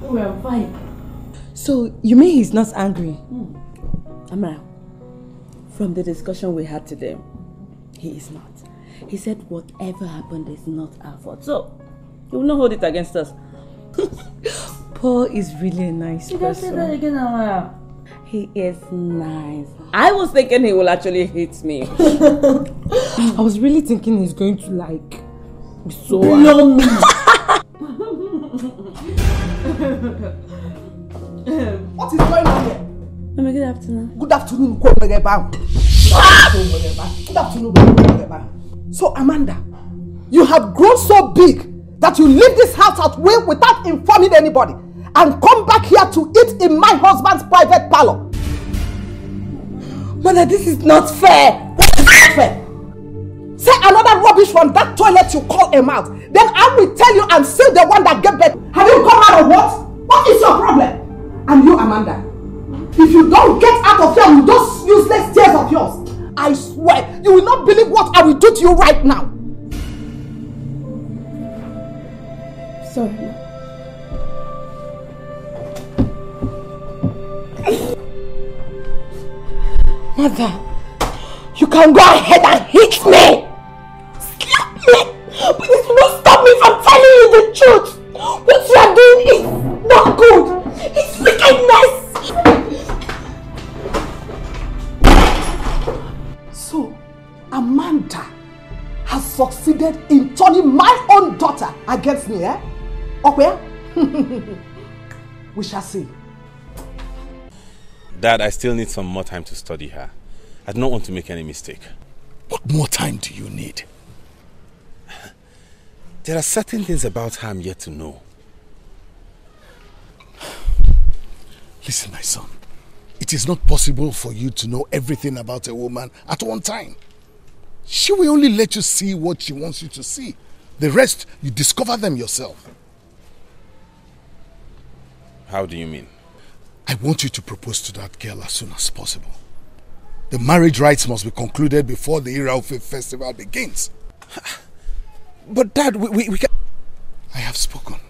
We are fine. So, you mean he's not angry? Hmm. Amara, from the discussion we had today, he is not. He said whatever happened is not our fault. So, he will not hold it against us. Paul is really a nice you person. You can say that again, Amara. He is nice. I was thinking he will actually hate me. I was really thinking he's going to like be so blow me. what is going on here? Mama, good afternoon. Good afternoon, Good afternoon, So, Amanda, you have grown so big that you leave this house at will without informing anybody and come back here to eat in my husband's private parlor. Mother, this is not fair. What is not fair? Say another rubbish from that toilet you call a mouth. Then I will tell you I'm still the one that gave birth. Have you come out of what? What is your problem? And you, Amanda, if you don't get out of here with those useless tears of yours, I swear you will not believe what I will do to you right now. Sorry. Mother, you can go ahead and hit Amanda has succeeded in turning my own daughter against me, eh? Okay? we shall see. Dad, I still need some more time to study her. I do not want to make any mistake. What more time do you need? There are certain things about her I'm yet to know. Listen, my son. It is not possible for you to know everything about a woman at one time. She will only let you see what she wants you to see. The rest, you discover them yourself. How do you mean? I want you to propose to that girl as soon as possible. The marriage rites must be concluded before the Iraufe festival begins. But dad, we, we, we can... I have spoken.